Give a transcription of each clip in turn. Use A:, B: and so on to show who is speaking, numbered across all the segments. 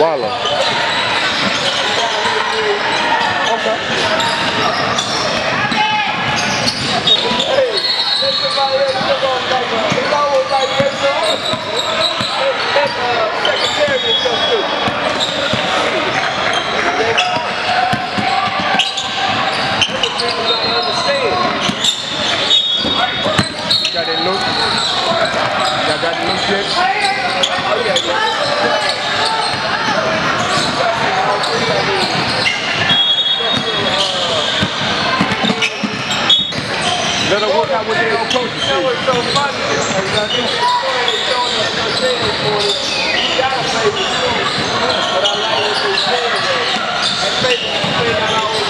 A: Wallace. out with their own coaches.
B: That was so funny. You gotta play the truth. But I like what they said. And basically, I always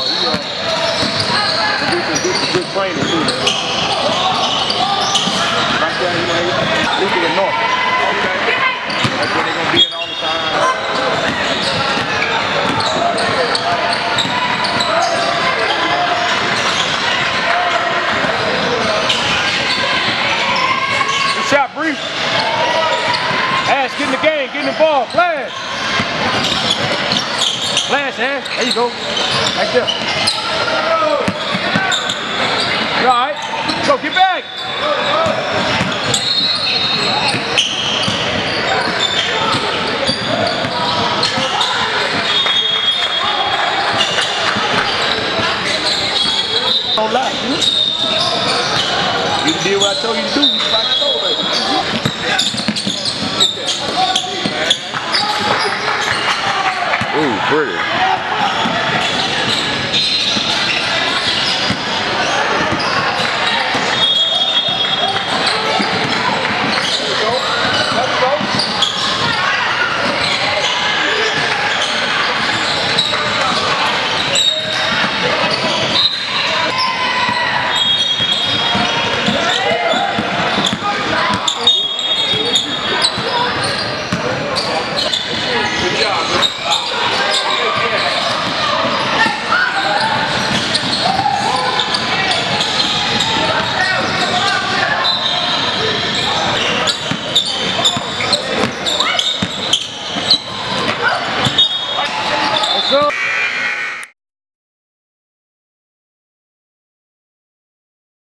B: Get
A: in the game. Get in the ball. Flash. Flash, eh? There you go. Back there. All right? Go, get back. Don't lie. You did what I told you to do.
C: go!